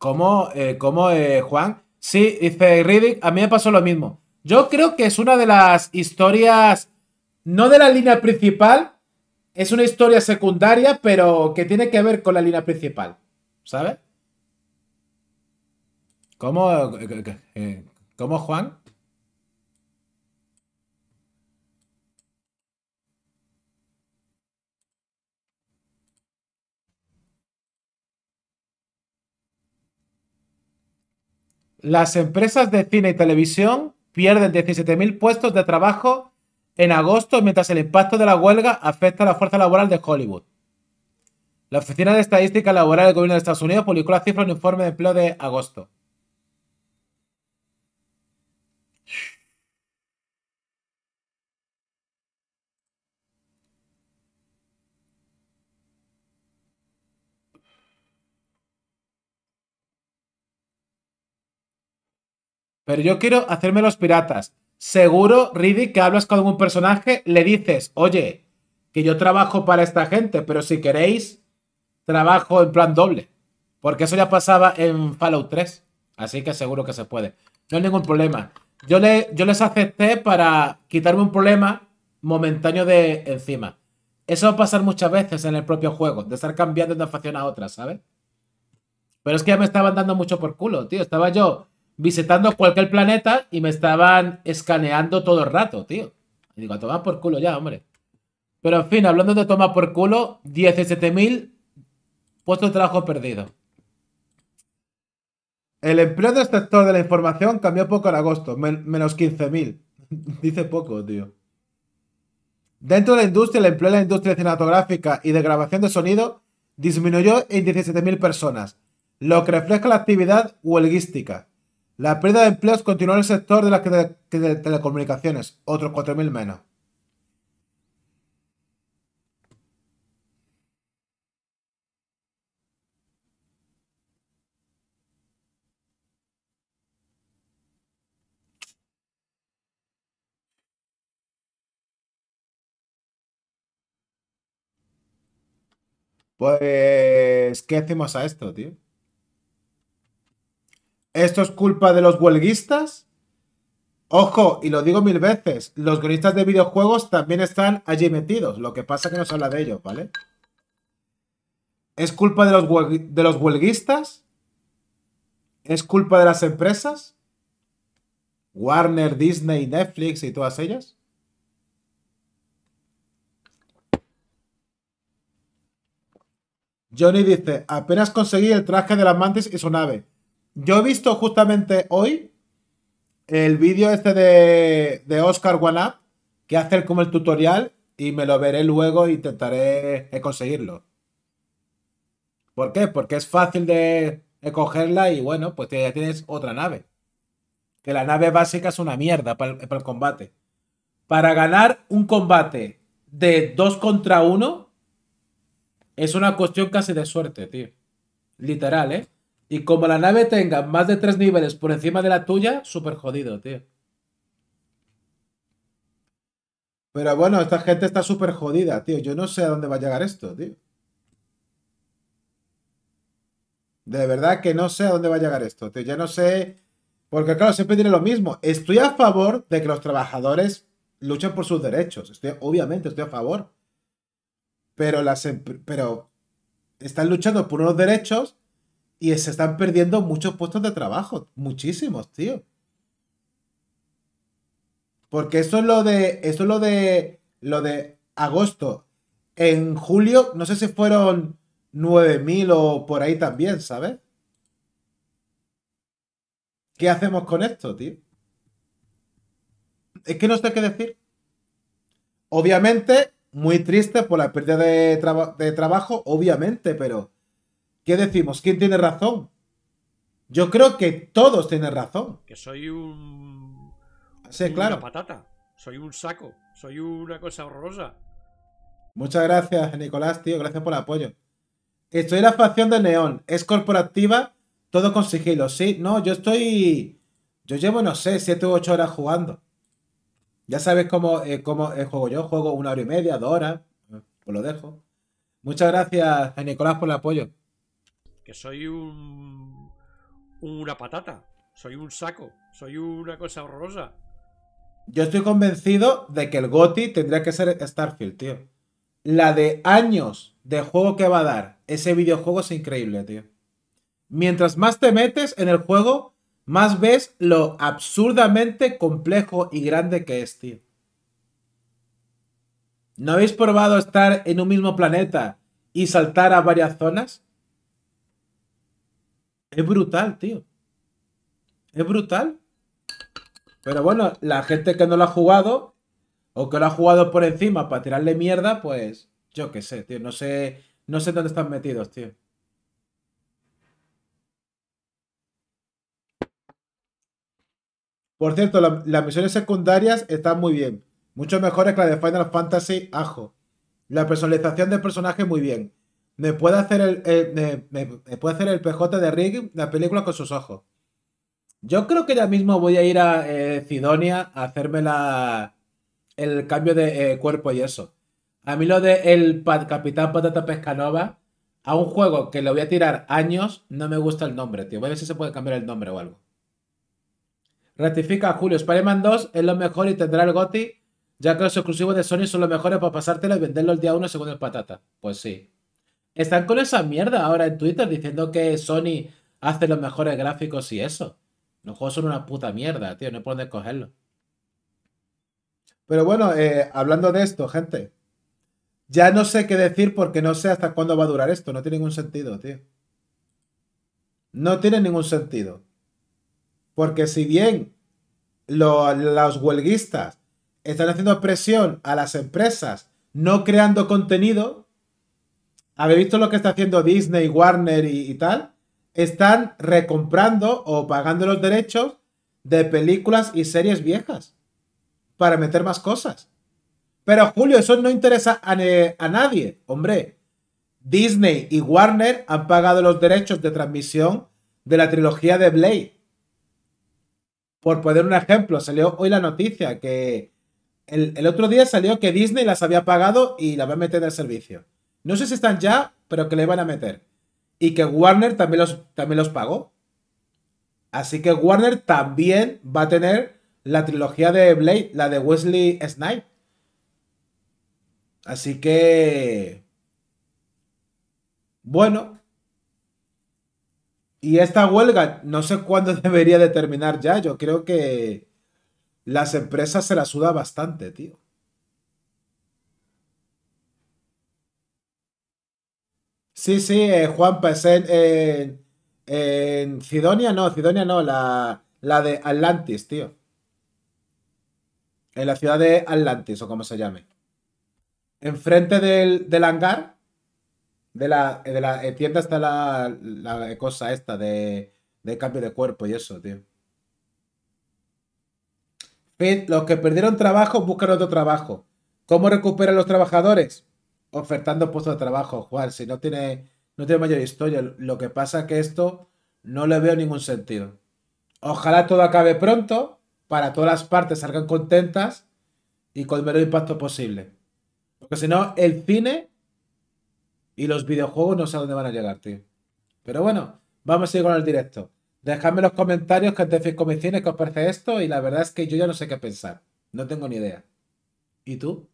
¿Cómo, eh, cómo eh, Juan? Sí, dice Riddick, a mí me pasó lo mismo. Yo creo que es una de las historias, no de la línea principal, es una historia secundaria, pero que tiene que ver con la línea principal. ¿Sabes? ¿Cómo, eh, eh, ¿Cómo, Juan? Las empresas de cine y televisión pierden 17.000 puestos de trabajo en agosto mientras el impacto de la huelga afecta a la fuerza laboral de Hollywood. La Oficina de Estadística Laboral del Gobierno de Estados Unidos publicó la cifra en un informe de empleo de agosto. Pero yo quiero hacerme los piratas. Seguro, Riddick, que hablas con algún personaje, le dices, oye, que yo trabajo para esta gente, pero si queréis, trabajo en plan doble. Porque eso ya pasaba en Fallout 3. Así que seguro que se puede. No hay ningún problema. Yo, le, yo les acepté para quitarme un problema momentáneo de encima. Eso va a pasar muchas veces en el propio juego, de estar cambiando de una facción a otra, ¿sabes? Pero es que ya me estaban dando mucho por culo, tío. Estaba yo visitando cualquier planeta y me estaban escaneando todo el rato, tío. Y digo, a tomar por culo ya, hombre. Pero en fin, hablando de tomar por culo, 17.000 puestos de trabajo perdidos. El empleo del sector de la información cambió poco en agosto, menos 15.000. Dice poco, tío. Dentro de la industria, el empleo de la industria cinematográfica y de grabación de sonido disminuyó en 17.000 personas, lo que refleja la actividad huelguística. La pérdida de empleos continuó en el sector de las telecomunicaciones, otros 4.000 menos. Pues, ¿qué hacemos a esto, tío? ¿Esto es culpa de los huelguistas? Ojo, y lo digo mil veces, los guionistas de videojuegos también están allí metidos. Lo que pasa es que no se habla de ellos, ¿vale? ¿Es culpa de los, de los huelguistas? ¿Es culpa de las empresas? Warner, Disney, Netflix y todas ellas. Johnny dice, apenas conseguí el traje de las mantis y su nave. Yo he visto justamente hoy el vídeo este de, de Oscar One que hace como el tutorial y me lo veré luego e intentaré conseguirlo. ¿Por qué? Porque es fácil de, cogerla y bueno, pues ya tienes otra nave. Que la nave básica es una mierda para el, para el combate. Para ganar un combate de 2 contra 1 es una cuestión casi de suerte, tío. Literal, ¿eh? Y como la nave tenga más de tres niveles por encima de la tuya, súper jodido, tío. Pero bueno, esta gente está súper jodida, tío. Yo no sé a dónde va a llegar esto, tío. De verdad que no sé a dónde va a llegar esto, tío. Ya no sé. Porque claro, siempre tiene lo mismo. Estoy a favor de que los trabajadores luchen por sus derechos. Estoy, obviamente, estoy a favor. Pero las pero están luchando por unos derechos y se están perdiendo muchos puestos de trabajo. Muchísimos, tío. Porque eso es lo de. Eso es lo de. Lo de agosto. En julio, no sé si fueron 9000 o por ahí también, ¿sabes? ¿Qué hacemos con esto, tío? Es que no sé qué decir. Obviamente, muy triste por la pérdida de, de trabajo, obviamente, pero ¿Qué decimos? ¿Quién tiene razón? Yo creo que todos tienen razón. Que soy un. Sí, claro. Una patata. Soy un saco. Soy una cosa horrorosa. Muchas gracias, Nicolás, tío. Gracias por el apoyo. Estoy en la facción de Neón. Es corporativa, todo con sigilo. Sí, no, yo estoy. Yo llevo, no sé, 7 u 8 horas jugando. Ya sabes cómo, eh, cómo eh, juego yo. Juego una hora y media, dos horas. Pues lo dejo. Muchas gracias, Nicolás, por el apoyo soy un, una patata. Soy un saco. Soy una cosa horrorosa. Yo estoy convencido de que el GOTI tendría que ser Starfield, tío. La de años de juego que va a dar ese videojuego es increíble, tío. Mientras más te metes en el juego, más ves lo absurdamente complejo y grande que es, tío. ¿No habéis probado estar en un mismo planeta y saltar a varias zonas? Es brutal, tío. Es brutal. Pero bueno, la gente que no lo ha jugado o que lo ha jugado por encima para tirarle mierda, pues yo qué sé, tío. No sé, no sé dónde están metidos, tío. Por cierto, las misiones secundarias están muy bien. Mucho mejores que la de Final Fantasy Ajo. La personalización del personaje muy bien. Me puede hacer el, me, puede hacer el PJ de Rick la película con sus ojos. Yo creo que ya mismo voy a ir a eh, a hacerme la, el cambio de eh, cuerpo y eso. A mí lo de el Capitán Patata Pescanova, a un juego que le voy a tirar años, no me gusta el nombre, tío. Voy a ver si se puede cambiar el nombre o algo. Ratifica Julio, Spider-Man 2 es lo mejor y tendrá el GOTI, ya que los exclusivos de Sony son los mejores para pasártelo y venderlo el día 1 según el patata. Pues sí. Están con esa mierda ahora en Twitter diciendo que Sony hace los mejores gráficos y eso. Los juegos son una puta mierda, tío, no hay por dónde cogerlo. Pero bueno, eh, hablando de esto, gente. Ya no sé qué decir porque no sé hasta cuándo va a durar esto. No tiene ningún sentido, tío. No tiene ningún sentido. Porque si bien los huelguistas están haciendo presión a las empresas no creando contenido, habéis visto lo que está haciendo Disney, Warner y, tal, están recomprando o pagando los derechos de películas y series viejas para meter más cosas. Pero Julio, eso no interesa a, nadie. Hombre, Disney y Warner han pagado los derechos de transmisión de la trilogía de Blade. Por poner un ejemplo, salió hoy la noticia que el, otro día salió que Disney las había pagado y las va a meter en el servicio. No sé si están ya, pero que le van a meter. Y que Warner también los, también los pagó. Así que Warner también va a tener la trilogía de Blade, la de Wesley Snipe. Así que... Bueno, y esta huelga, no sé cuándo debería de terminar ya. Yo creo que las empresas se la suda bastante, tío. Sí, sí, eh, Juanpa, es en, en, Cidonia, no, Cidonia no, la, la de Atlantis, tío. En la ciudad de Atlantis, o como se llame. Enfrente del, del hangar de la, de la eh, tienda está la, la cosa esta de, de cambio de cuerpo y eso, tío. Los que perdieron trabajo buscan otro trabajo. ¿Cómo recuperan los trabajadores? Ofertando puestos de trabajo, Juan. Si no tiene, no tiene mayor historia. Lo que pasa es que esto no le veo ningún sentido. Ojalá todo acabe pronto para todas las partes salgan contentas y con el menor impacto posible. Porque si no, el cine y los videojuegos no sé a dónde van a llegar, tío. Pero bueno, vamos a ir con el directo. Dejadme en los comentarios que te cine que os parece esto y la verdad es que yo ya no sé qué pensar. No tengo ni idea. ¿Y tú?